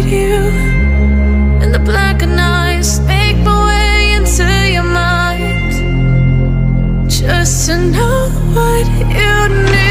you and the black of night. Make my way into your mind just to know what you need.